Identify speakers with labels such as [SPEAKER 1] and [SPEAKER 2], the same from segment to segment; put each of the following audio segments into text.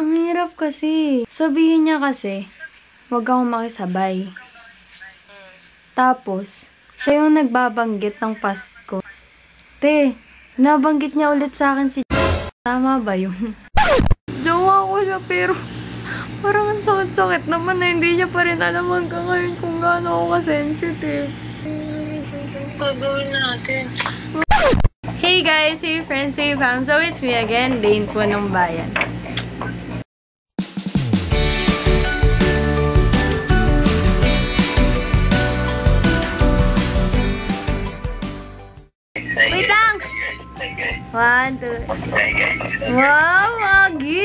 [SPEAKER 1] Ang hirap kasi. Sabihin niya kasi, wag akong makisabay. Tapos, siya yung nagbabanggit ng past ko. Te, nabanggit niya ulit sa akin si Tama ba yun? Jowa ko siya pero parang ang sakit-sakit naman na hindi niya pa rin alam hanggang ngayon kung gaano ako ka-sensitive.
[SPEAKER 2] Gagawin natin.
[SPEAKER 1] Hey guys! Hey friends! Hey fam! So it's me again, Dane po ng bayan. One, two,
[SPEAKER 2] Hi guys.
[SPEAKER 1] Wow, Magi!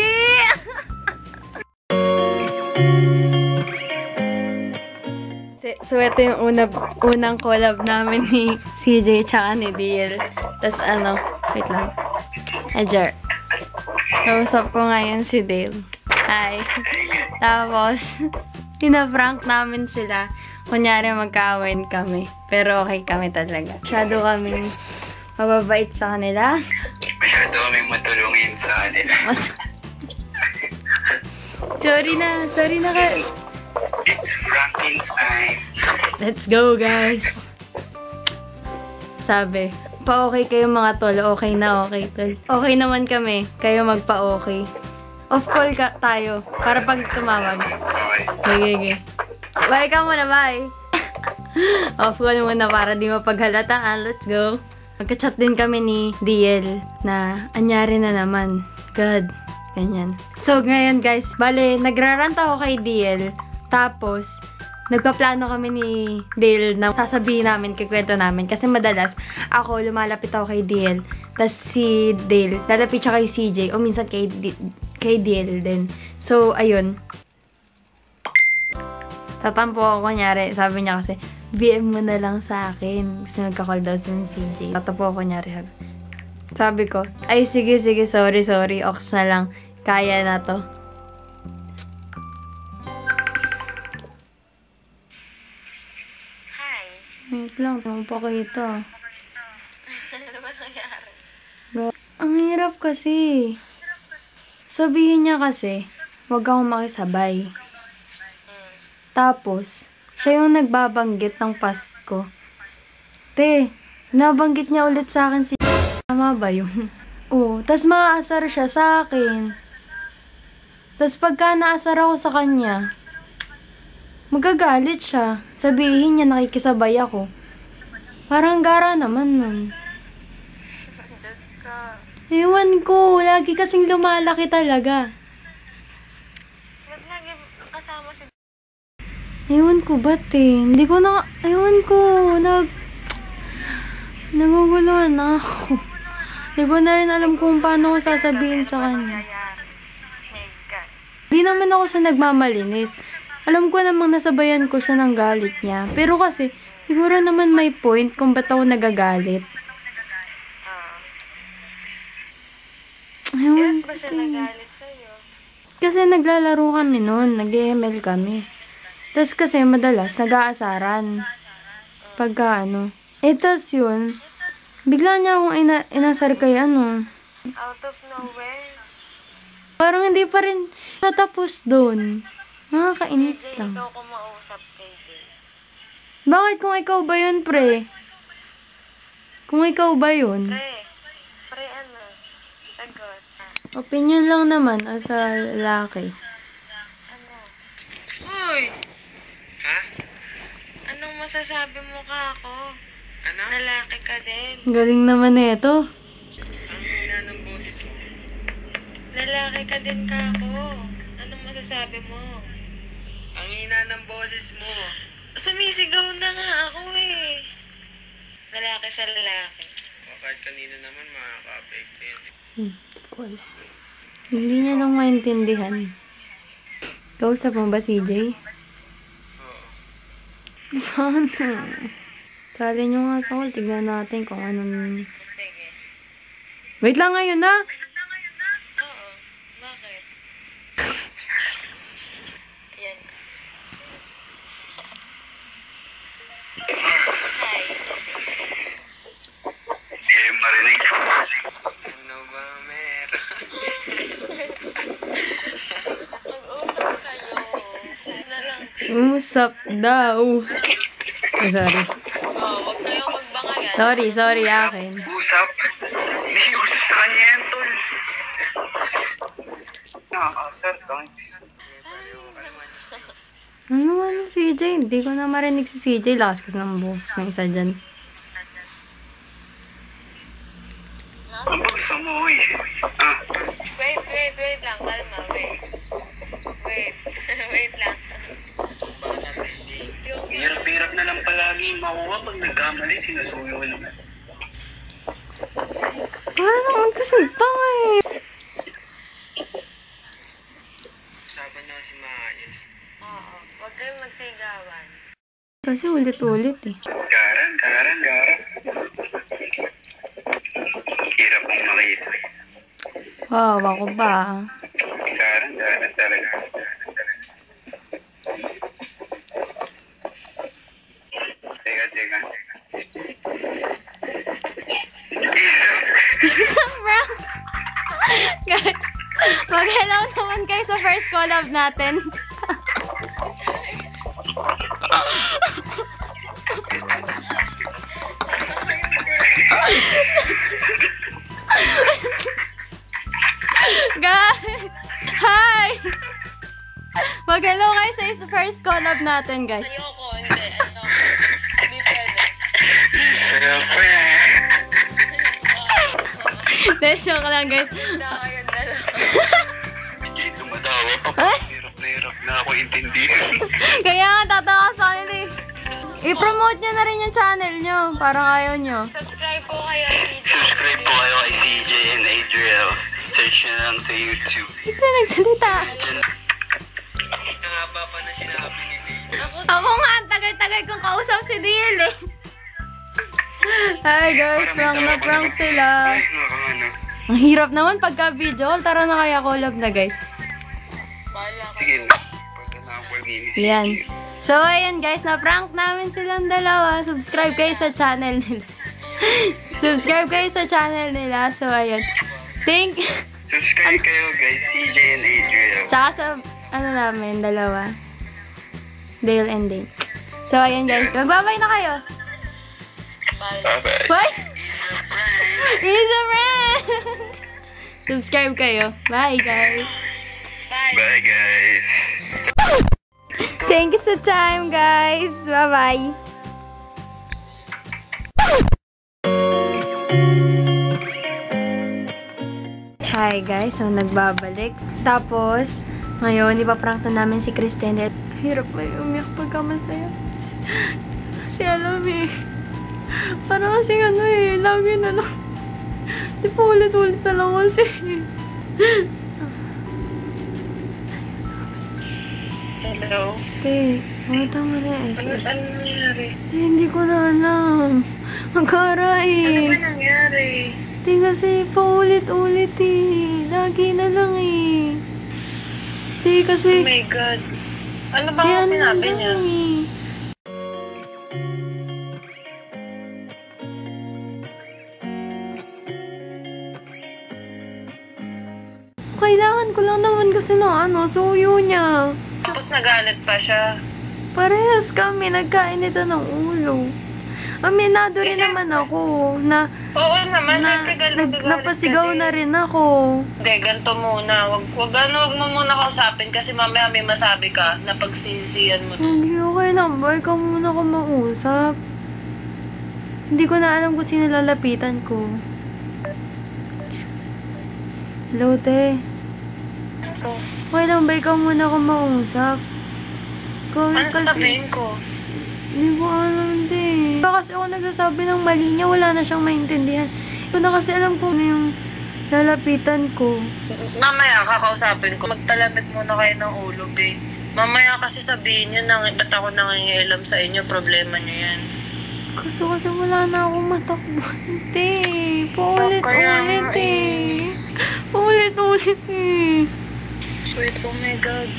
[SPEAKER 1] So- ito yung una, unang collab namin ni CJ tsaka ni Deal. Tapos ano, wait lang. Ajar. Kausap ko ngayon si Dale. Hi. Tapos, pinaprank namin sila. Kunyari magkaawain kami. Pero okay kami talaga. Masyado kaming mababait sa kanila.
[SPEAKER 2] Masyado kaming matulungin sa kanila.
[SPEAKER 1] Sorry na, sorry na ka.
[SPEAKER 2] It's Frankenstein.
[SPEAKER 1] Let's go, guys. Sabi, pa-okay kayo mga tol. Okay na, okay tol. Okay naman kami. Kayo magpa-okay. Off call ka tayo. Para pag tumawag.
[SPEAKER 2] Okay.
[SPEAKER 1] Okay, okay. Bye ka muna, bye. Off call muna para di mapaghalataan. Let's go. Magka-chat din kami ni DL na anyari na naman. God. Ganyan. So, ngayon guys, bale, nagrarant ako kay DL. Tapos, nagpaplano kami ni Dale na sasabihin namin, kikwento namin. Kasi madalas, ako, lumalapit ako kay Dale. Tapos si Dale, lalapit siya kay CJ. O minsan kay, D- kay Dale din. So, ayun. Tatampo ako, kunyari. Sabi niya kasi, BM mo na lang sa akin. Kasi nagka-call daw si CJ. Tatampo ako, kunyari. Sabi, sabi ko, ay sige, sige, sorry, sorry. Ox na lang. Kaya na to.
[SPEAKER 2] Hi.
[SPEAKER 1] Wait lang, tanong pa.
[SPEAKER 2] Ano ba nangyari?
[SPEAKER 1] Bro, ang hirap kasi. Sabihin niya kasi, wag akong makisabay. Tapos, siya yung nagbabanggit ng past ko. Te, nabanggit niya ulit sa akin si Tama ba yun? Oo, tas maaasar siya sa akin. Tas pagka naasar ako sa kanya, magagalit siya. Sabihin niya nakikisabay ako. Parang gara naman nun. Ewan ko, lagi kasing lumalaki talaga.
[SPEAKER 2] Ba't lagi kasama si...
[SPEAKER 1] Ewan ko ba't eh. Hindi ko na, ewan ko, nag, naguguluhan na ako. Hindi ko na rin alam kung paano ko sasabihin sa kanya. Hindi naman ako sa nagmamalinis. Alam ko namang nasabayan ko siya ng galit niya. Pero kasi, siguro naman may point kung ba't ako nagagalit. Ewan ko. Kasi naglalaro kami noon, nag-ML kami. Tapos kasi madalas nag-aasaran. Pagka ano. Eh tas yun, bigla niya akong ina- inasar kay ano.
[SPEAKER 2] Out of nowhere.
[SPEAKER 1] Parang hindi pa rin natapos doon. Nakakainis
[SPEAKER 2] Hindi
[SPEAKER 1] lang.
[SPEAKER 2] ikaw kumausap kay.
[SPEAKER 1] Bakit kung ikaw ba yun, pre? Kung ikaw ba yun?
[SPEAKER 2] Pre. Pre ano? Sagot.
[SPEAKER 1] Opinion lang naman as a lalaki.
[SPEAKER 2] Ano? Uy! Masasabi mo ka ako? Ano? Lalaki ka din.
[SPEAKER 1] Galing naman na ito.
[SPEAKER 2] Ang hina ng boses mo. Lalaki ka din ka ako. Anong masasabi mo? Ang hina ng boses mo. Sumisigaw na nga ako eh. Lalaki sa lalaki. O kahit kanina naman makaka-affect yun.
[SPEAKER 1] Hmm, di ko alam. Hindi niya lang maintindihan. Kausap mo ba, CJ?
[SPEAKER 2] Oo.
[SPEAKER 1] Paano? Sali nyo nga sa call. Tignan natin kung anong... Wait lang ngayon na!
[SPEAKER 2] Oo. Bakit? Ayan. Hi.
[SPEAKER 3] Ay marinig.
[SPEAKER 2] Ano ba meron?
[SPEAKER 1] Usap daw. Oh, sorry.
[SPEAKER 2] Oh, huwag kayong magbangayan.
[SPEAKER 1] Sorry, sorry, akin.
[SPEAKER 3] Usap. Hindi usap sa kanya yan, tol. Nakakasar, thanks.
[SPEAKER 1] Ano ano, CJ? Hindi ko na marinig si CJ. Lakas kasi ng boses ng isa dyan.
[SPEAKER 3] Ang gusto mo, uy. Ah,
[SPEAKER 2] Wait, wait, wait lang. Kalma, wait. Wait. wait lang.
[SPEAKER 3] Hirap-hirap na lang palagi makuha pag nagkamali, sinusuyo naman.
[SPEAKER 1] Parang naman kasi tanga eh.
[SPEAKER 3] Usapan na si Maayos.
[SPEAKER 2] Oo. Huwag kayong magsigawan.
[SPEAKER 1] Kasi ulit-ulit eh.
[SPEAKER 3] Garan, garan, garan. Hirap mong makita.
[SPEAKER 1] Wow, ako ba? Naman kayo sa first collab natin. guys! Hi! Mag-hello kayo sa first collab natin, guys.
[SPEAKER 2] Ayoko, hindi. Ano? Hindi pwede.
[SPEAKER 3] Girlfriend.
[SPEAKER 1] Hindi, joke lang, guys. Ay!
[SPEAKER 3] Hirap na hirap na ako intindihan.
[SPEAKER 1] Kaya nga, tatawa sa kanila eh. I-promote nyo na rin yung channel nyo. Parang ayaw nyo.
[SPEAKER 2] Subscribe po kayo.
[SPEAKER 3] Subscribe po kayo kay CJ and Adriel. Search na lang sa YouTube.
[SPEAKER 1] Hindi ka nagsalita.
[SPEAKER 3] Nakaba pa na sinabi ni Nate.
[SPEAKER 2] Ako,
[SPEAKER 1] nga, ang tagal-tagal kong kausap si DL eh. Hi guys, prank na prank sila.
[SPEAKER 3] Nakakano.
[SPEAKER 1] Ang hirap naman pagka video. Tara na kaya collab na guys.
[SPEAKER 3] Sige na. Pagka na-awal ni CJ.
[SPEAKER 1] Yan. So ayan guys, na-prank namin silang dalawa. Subscribe kayo sa channel nila. Subscribe kayo sa channel nila. So ayun. Thank
[SPEAKER 3] Subscribe kayo guys, CJ and Adriel.
[SPEAKER 1] Tsaka sa, ano namin, dalawa. Dale and Dane. So, ayan guys. Magbabay na kayo.
[SPEAKER 3] Bye-bye.
[SPEAKER 1] Bye! He's a! Subscribe kayo. Bye, guys.
[SPEAKER 2] Bye.
[SPEAKER 3] Bye guys.
[SPEAKER 1] Thank you sa time, guys. Bye-bye. Hi guys, so nagbabalik. Tapos, ngayon, ipaprank na namin si Kristen. Hirap may umiyak pagka masaya. Kasi alam eh, parang kasi ano eh, lagi na lang. Di pa ulit-ulit na lang kasi.
[SPEAKER 2] Hello.
[SPEAKER 1] Okay, mga tama na eh.
[SPEAKER 2] Ano, ano nangyari?
[SPEAKER 1] Eh, hindi ko na alam. Ang kara
[SPEAKER 2] Ano
[SPEAKER 1] eh.
[SPEAKER 2] ba nangyari?
[SPEAKER 1] Hindi kasi paulit-ulit eh. Lagi na lang eh. Hindi kasi...
[SPEAKER 2] Oh my God. Ano ba ang sinabi
[SPEAKER 1] na
[SPEAKER 2] niya?
[SPEAKER 1] lang eh. Kailangan ko lang naman kasi ng ano, suyo niya.
[SPEAKER 2] Tapos nagalit pa siya.
[SPEAKER 1] Parehas kami, nagkainita ng ulo. Aminado rin
[SPEAKER 2] Eh,
[SPEAKER 1] naman ako na,
[SPEAKER 2] Oo naman,
[SPEAKER 1] na
[SPEAKER 2] syempre gal-
[SPEAKER 1] nag, napasigaw na rin ako.
[SPEAKER 2] Hindi, ganito muna. Wag, wag, ano, wag mo muna kausapin kasi mamaya may masabi ka na pagsisisiyan mo.
[SPEAKER 1] Hindi, okay lang ba? Ikaw muna ako mausap. Hindi ko na alam kung sino lalapitan ko. Hello, te.
[SPEAKER 2] Ano?
[SPEAKER 1] Okay lang ba? Ikaw muna ako mausap. Ikaw
[SPEAKER 2] Ano
[SPEAKER 1] kasi-
[SPEAKER 2] sasabihin ko?
[SPEAKER 1] Hindi ko alam, te. Baka kasi ako nagsasabi ng mali niya, wala na siyang maintindihan. Ko na kasi alam kung ano yung lalapitan ko.
[SPEAKER 2] Mamaya kakausapin ko. Magpalamit muna kayo ng ulo, be. Mamaya kasi sabihin niyo na ba't ako nangingialam sa inyo, problema niyo yan.
[SPEAKER 1] Kaso kasi wala na akong matakbuhan, te. Paulit-ulit,
[SPEAKER 2] nga
[SPEAKER 1] eh. Paulit-ulit, eh.
[SPEAKER 2] Wait, oh my God.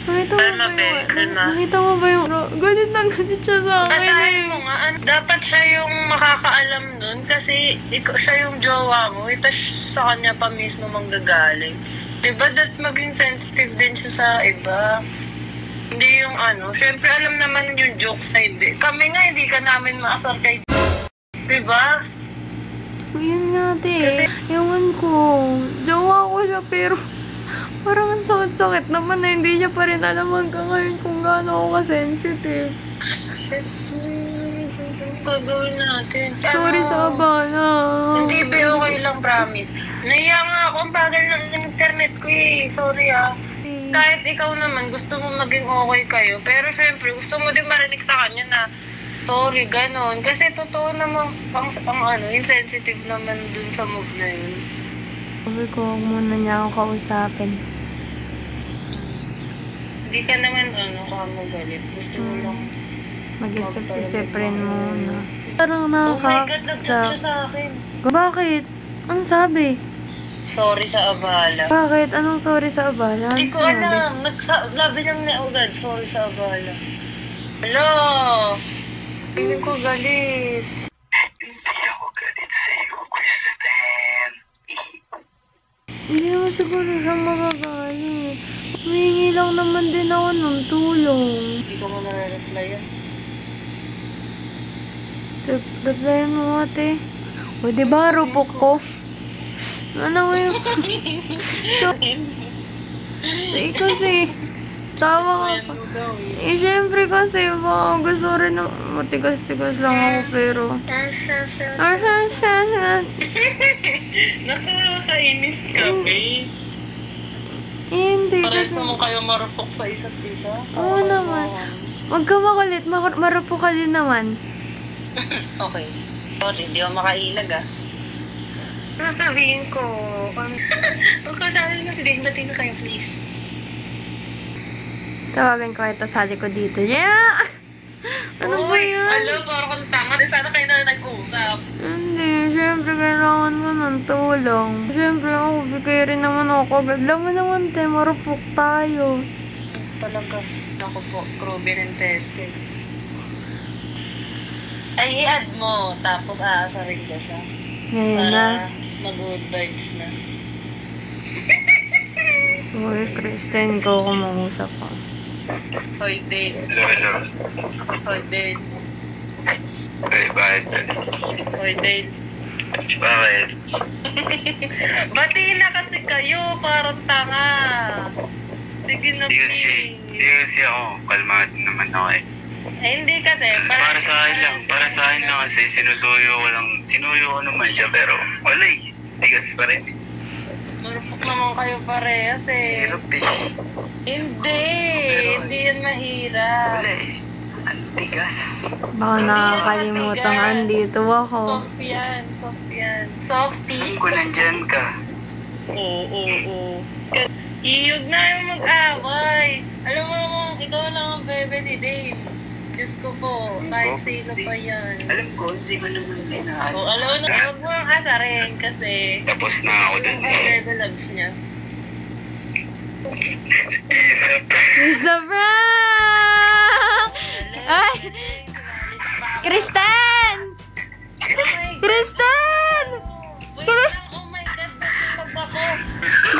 [SPEAKER 1] Nakita mo
[SPEAKER 2] Kalma,
[SPEAKER 1] ba yung,
[SPEAKER 2] kalma.
[SPEAKER 1] nakita mo ba yung, galit na galit siya sa akin,
[SPEAKER 2] Basahin
[SPEAKER 1] eh.
[SPEAKER 2] mo nga. Dapat siya yung makakaalam nun kasi ikaw, siya yung jowa mo. Ito sa kanya pa mismo manggagaling. Diba that maging sensitive din siya sa iba? Hindi yung ano, syempre alam naman yung joke na hindi. Kami nga hindi ka namin maasar kay Diba?
[SPEAKER 1] Yun nga, te. Ewan ko. Jowa ko siya, pero parang ang sakit-sakit naman na hindi niya pa rin alam hanggang ngayon kung gaano ako ka-sensitive.
[SPEAKER 2] Shit. Gagawin natin?
[SPEAKER 1] Sorry sa
[SPEAKER 2] Ano?
[SPEAKER 1] abala.
[SPEAKER 2] Hindi, be, okay lang, promise. Naiya nga ako, ang bagal ng internet ko eh. Sorry ah. Kahit ikaw naman, gusto mo maging okay kayo. Pero syempre, gusto mo din marinig sa kanya na sorry, ganon. Kasi totoo naman, pang, pang ano, insensitive naman dun sa move na yun.
[SPEAKER 1] Sabi ko, huwag muna niya ako kausapin.
[SPEAKER 2] Hindi ka naman ano, kamagalit. Gusto mo
[SPEAKER 1] Hmm.
[SPEAKER 2] lang.
[SPEAKER 1] Mag-isip-isip rin muna. Parang
[SPEAKER 2] Oh my God, nag-chat siya sa akin.
[SPEAKER 1] Bakit? Anong sabi?
[SPEAKER 2] Sorry sa abala.
[SPEAKER 1] Bakit? Anong sorry sa abala?
[SPEAKER 2] Hindi
[SPEAKER 1] Anong
[SPEAKER 2] ko
[SPEAKER 1] sinabi?
[SPEAKER 2] alam. Nagsa- labi lang ni agad. Sorry sa abala. Hello? Feeling ko galit.
[SPEAKER 3] Hindi
[SPEAKER 1] naman siguro siya magagalit. Humingi lang naman din ako ng tulong.
[SPEAKER 2] Hindi ko mo nare-replyan.
[SPEAKER 1] Reply mo ate. O di ba rupok ko? Ano mo yung... so, eh, kasi, tawa ka pa.
[SPEAKER 2] mo eh.
[SPEAKER 1] Eh, syempre kasi, baka gusto rin na matigas-tigas lang ako, pero...
[SPEAKER 2] Nakakainis ka, babe.
[SPEAKER 1] Eh, hindi
[SPEAKER 2] Parehas naman kayo marupok sa isa't isa.
[SPEAKER 1] Oo naman. Huwag ka makulit, mar marupok ka din naman.
[SPEAKER 2] Okay. Sorry, hindi ako makailag ah. Sasabihin ko, um, huwag ka sa akin kasi din, batiin na kayo, please.
[SPEAKER 1] Tawagan ko ito, sali ko dito. Yeah! Ano ba yan?
[SPEAKER 2] Alam, parang tanga. Di sana kayo na nag-uusap.
[SPEAKER 1] Hindi, syempre kailangan ko ng tulong. Syempre ako, bigay rin naman ako. Mo naman, te, marupok tayo.
[SPEAKER 2] Talaga. Ako po, proven and tested. Ay, i-add mo. Tapos aasarin ko siya.
[SPEAKER 1] Ngayon na.
[SPEAKER 2] Para mag-good vibes na.
[SPEAKER 1] Uy, Kristen, ko kumausap ko.
[SPEAKER 2] Hoy, Dale.
[SPEAKER 3] Lolo.
[SPEAKER 2] Hoy, Dale.
[SPEAKER 3] Ay, bakit?
[SPEAKER 2] Hoy, Dale.
[SPEAKER 3] Bakit?
[SPEAKER 2] Batiin na kasi kayo. Parang tanga. Sige na, please.
[SPEAKER 3] kasi ako. Kalmado naman ako eh.
[SPEAKER 2] Eh, hindi kasi.
[SPEAKER 3] Para sa akin lang, para sa akin lang kasi sinusuyo ko lang, sinuyo ko naman siya pero wala eh. Di kasi pa rin eh.
[SPEAKER 2] Marupok naman kayo parehas eh.
[SPEAKER 3] Hirap eh.
[SPEAKER 2] Hindi. Mahirap.
[SPEAKER 3] Wala eh. Ang tigas.
[SPEAKER 1] Baka nakakalimutan ka, andito ako.
[SPEAKER 2] Soft yan. Soft yan. Softy.
[SPEAKER 3] Alam ko nandyan ka.
[SPEAKER 2] Oo, oo, oo. Iyog na yung mag-away. Alam mo naman, ikaw lang ang bebe ni Dane. Diyos ko po, kahit sino pa yan.
[SPEAKER 3] Alam ko, hindi ko naman inaano.
[SPEAKER 2] O, alam mo na, huwag mo ang asarin kasi
[SPEAKER 3] Tapos na ako dun
[SPEAKER 2] yung
[SPEAKER 3] eh.
[SPEAKER 2] bebe loves niya.
[SPEAKER 3] Isa pa.
[SPEAKER 1] Isa prank! Ay! Kristen! Kristen!
[SPEAKER 2] Oh my God, bakit ako?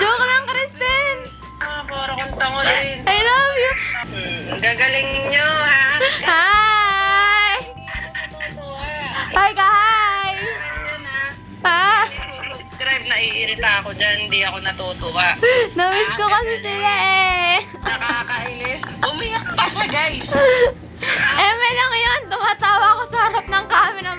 [SPEAKER 1] Joke lang, Kristen!
[SPEAKER 2] Ah, para kong tango din.
[SPEAKER 1] I love you!
[SPEAKER 2] Gagaling nyo, ha?
[SPEAKER 1] Hi! Hi ka, hi!
[SPEAKER 2] Ha? Subscribe na iirita ako dyan, hindi ako natutuwa.
[SPEAKER 1] Namiss ko kasi sila eh!
[SPEAKER 2] Nakakainis. Umiyak pa siya, guys.
[SPEAKER 1] Eme lang yun! Tumatawa ako sa harap ng camera.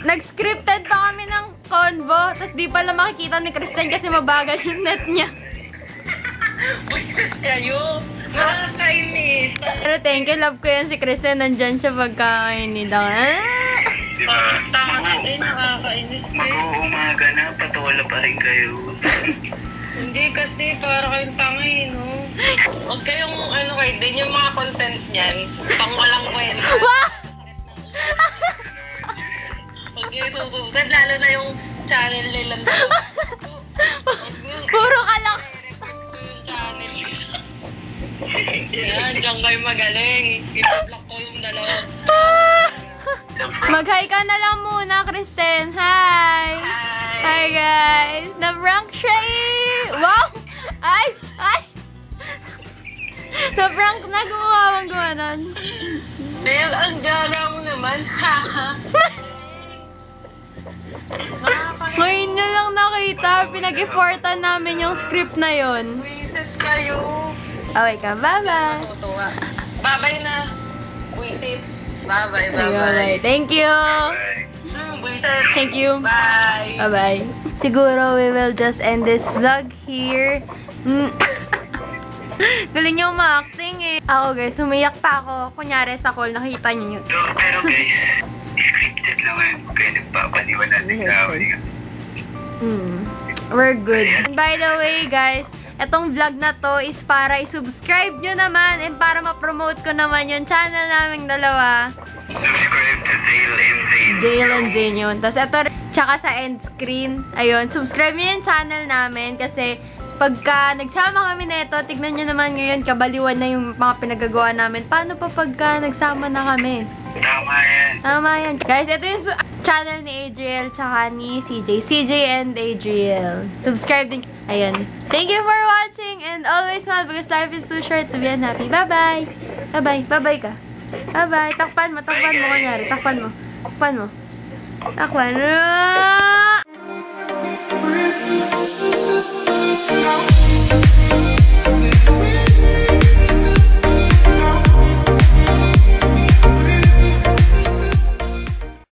[SPEAKER 1] Nag-scripted pa kami ng convo, tapos di pala makikita ni Kristen kasi mabagal yung net niya.
[SPEAKER 2] Kayo. Nakakainis.
[SPEAKER 1] Pero thank you, love ko yan si Kristen. Nandyan siya pagkakainid. Ah!
[SPEAKER 3] Di ba?
[SPEAKER 2] Tama Day, nakakainis. eh.
[SPEAKER 3] Mag-uumaga na, patuwala pa rin kayo.
[SPEAKER 2] Hindi kasi para kayong tanga eh, no? Huwag kayong ano kayo, din yung mga content niyan, pang walang kwenta.
[SPEAKER 1] Wah!
[SPEAKER 2] Huwag kayo susugat, lalo na yung channel nila. Huwag yung
[SPEAKER 1] Puro ka lang.
[SPEAKER 2] Yan, diyan kayo magaling. I-block ko yung dalawa.
[SPEAKER 1] Mag-hi ka na lang muna, Kristen. Hi! Hi, guys! Na-prank siya eh! Wow! Ay! Ay! Sa prank na gumawa ang gumanon.
[SPEAKER 2] Dahil ang gara mo naman, haha.
[SPEAKER 1] Ngayon nyo lang nakita, pinag-effortan namin yung script na yon.
[SPEAKER 2] Wisit kayo.
[SPEAKER 1] Okay ka, bye-bye.
[SPEAKER 2] Matutuwa. Babay na. Wisit.
[SPEAKER 1] Okay,
[SPEAKER 2] babay.
[SPEAKER 1] Thank you.
[SPEAKER 2] Hmm.
[SPEAKER 1] Thank you.
[SPEAKER 2] Bye.
[SPEAKER 1] Bye-bye. Siguro we will just end this vlog here. Mm. Galing niyo ma-acting eh. Ako guys, umiyak pa ako. Kunyari sa call, nakita niyo yun.
[SPEAKER 3] Pero, pero guys, scripted lang ngayon. Huwag kayo nagpapaniwan natin kaaway nga.
[SPEAKER 1] Mm. We're good. And by the way, guys, etong vlog na to is para i-subscribe nyo naman and para ma-promote ko naman yung channel naming dalawa.
[SPEAKER 3] Subscribe to Dale and Zane.
[SPEAKER 1] Dale and Zane yun. Tapos ito, tsaka sa end screen, ayun, subscribe nyo yung channel namin kasi pagka nagsama kami nito, tignan nyo naman ngayon, kabaliwan na yung mga pinagagawa namin. Paano pa pagka nagsama na kami?
[SPEAKER 3] Tama yan.
[SPEAKER 1] Tama yan. Guys, ito yung channel ni Adriel tsaka ni CJ. CJ and Adriel. Subscribe din. Ayun. Thank you for watching and always smile because life is too short to be unhappy. Bye-bye. Bye-bye. Bye-bye ka. Bye-bye. Takpan mo. Takpan mo.
[SPEAKER 3] Bye, guys.
[SPEAKER 1] Kunyari. Takpan mo. Takpan mo. Takpan. Ah! No.